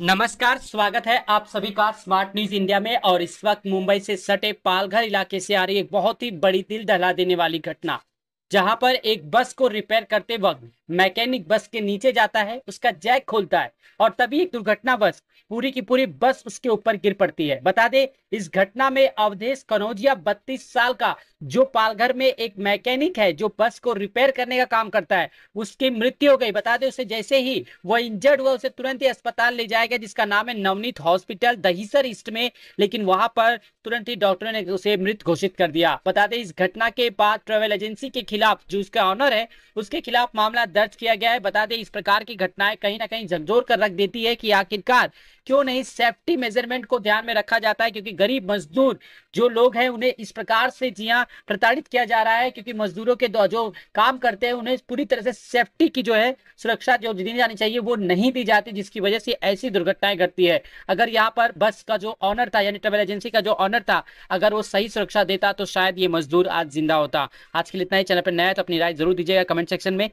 नमस्कार, स्वागत है आप सभी का स्मार्ट न्यूज़ इंडिया में और इस वक्त मुंबई से सटे पालघर इलाके से आ रही एक बहुत ही बड़ी दिल दहला देने वाली घटना। जहाँ पर एक बस को रिपेयर करते वक्त मैकेनिक बस के नीचे जाता है, उसका जैक खोलता है और तभी एक दुर्घटना बस पूरी की पूरी बस उसके ऊपर गिर पड़ती है। बता दे, इस घटना में अवधेश कनौजिया बत्तीस साल का, जो पालघर में एक मैकेनिक है, जो बस को रिपेयर करने का काम करता है, उसकी मृत्यु हो गई। बता दे, उसे जैसे ही वो इंजर्ड हुआ, उसे तुरंत ही अस्पताल ले जाया गया, जिसका नाम है नवनीत हॉस्पिटल, दहीसर ईस्ट में, लेकिन वहाँ पर तुरंत ही डॉक्टरों ने उसे मृत घोषित कर दिया। बता दें, इस घटना के बाद ट्रेवल एजेंसी के खिलाफ जो उसका ऑनर है, उसके खिलाफ मामला दर्ज किया गया है। बता दें, इस प्रकार की घटनाएँ कहीं ना कहीं झकझोर कर रख देती है कि आखिरकार क्यों नहीं सेफ्टी मेज़रमेंट को ध्यान में रखा जाता है, क्योंकि गरीब मजदूर जो लोग हैं, उन्हें इस प्रकार से जिया प्रताड़ित किया जा रहा है, क्योंकि मजदूरों के जो काम करते हैं, उन्हें पूरी तरह से सेफ्टी की जो है सुरक्षा जो दी जानी चाहिए, वो नहीं दी जाती, जिसकी वजह से ऐसी दुर्घटनाएँ घटती है। अगर यहाँ पर बस का जो ऑनर था, यानी ट्रेवल एजेंसी का जो ऑनर था, अगर वो सही सुरक्षा देता तो शायद ये मजदूर आज ज़िंदा होता। आज के लिए इतना ही, चैनल पर नया है तो अपनी राय ज़रूर दीजिएगा कमेंट सेक्शन में।